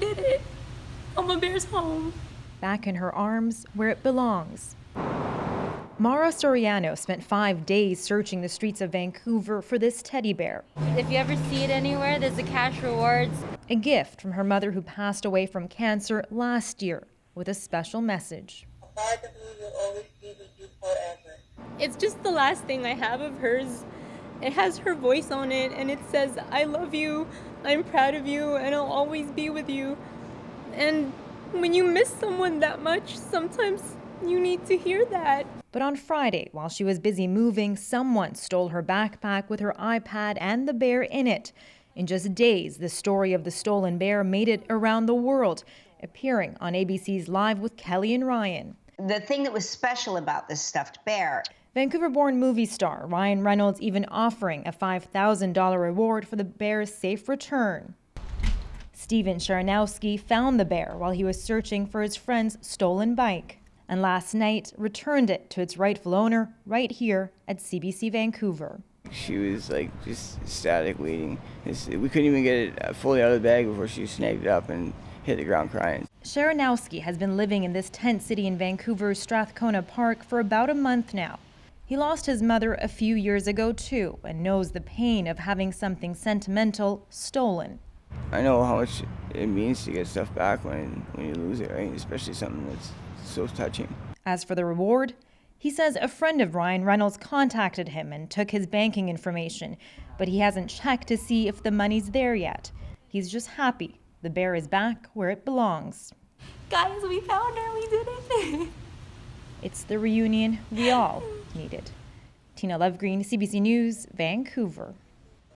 did it. Mama Bear's home. Back in her arms, where it belongs. Mara Soriano spent five days searching the streets of Vancouver for this teddy bear. If you ever see it anywhere, there's a cash rewards. A gift from her mother who passed away from cancer last year with a special message. It's just the last thing I have of hers. It has her voice on it and it says, I love you, I'm proud of you, and I'll always be with you. And when you miss someone that much, sometimes you need to hear that. But on Friday, while she was busy moving, someone stole her backpack with her iPad and the bear in it. In just days, the story of the stolen bear made it around the world, appearing on ABC's Live with Kelly and Ryan. The thing that was special about this stuffed bear Vancouver born movie star Ryan Reynolds even offering a $5,000 reward for the bear's safe return. Steven Sharanowski found the bear while he was searching for his friend's stolen bike and last night returned it to its rightful owner right here at CBC Vancouver. She was like just ecstatic waiting. We couldn't even get it uh, fully out of the bag before she snagged it up and hit the ground crying. Sharanowski has been living in this tent city in Vancouver's Strathcona Park for about a month now. He lost his mother a few years ago too and knows the pain of having something sentimental stolen. I know how much it means to get stuff back when, when you lose it, right? Especially something that's so touching. As for the reward, he says a friend of Ryan Reynolds contacted him and took his banking information, but he hasn't checked to see if the money's there yet. He's just happy the bear is back where it belongs. Guys, we found her. We did it. it's the reunion we all needed. Tina Lovgreen, CBC News, Vancouver.